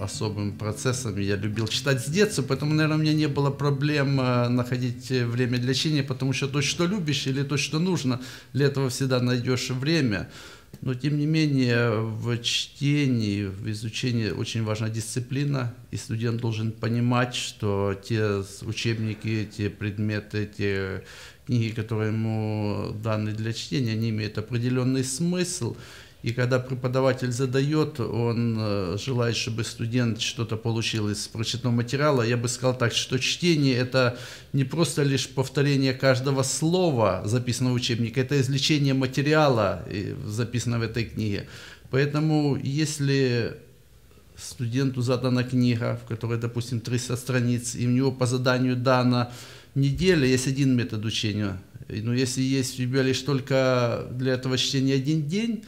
особым процессом. Я любил читать с детства, поэтому, наверное, у меня не было проблем э, находить время для чтения, потому что то, что любишь или то, что нужно, для этого всегда найдешь время. Но, тем не менее, в чтении, в изучении очень важна дисциплина, и студент должен понимать, что те учебники, те предметы, те книги, которые ему даны для чтения, они имеют определенный смысл, и когда преподаватель задает, он э, желает, чтобы студент что-то получил из прочитанного материала, я бы сказал так, что чтение это не просто лишь повторение каждого слова, записанного в учебнике, это извлечение материала, записанного в этой книге. Поэтому если студенту задана книга, в которой, допустим, 300 страниц, и у него по заданию дана неделя, есть один метод учения. Но если есть у тебя лишь только для этого чтения один день,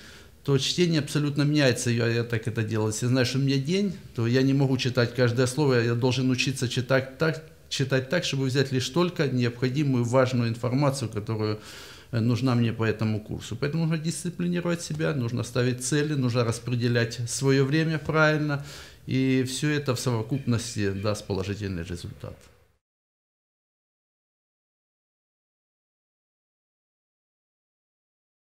то чтение абсолютно меняется. Я, я так это делал. Если знаешь, у меня день, то я не могу читать каждое слово, я должен учиться читать так, читать так, чтобы взять лишь только необходимую важную информацию, которую э, нужна мне по этому курсу. Поэтому нужно дисциплинировать себя, нужно ставить цели, нужно распределять свое время правильно, и все это в совокупности даст положительный результат.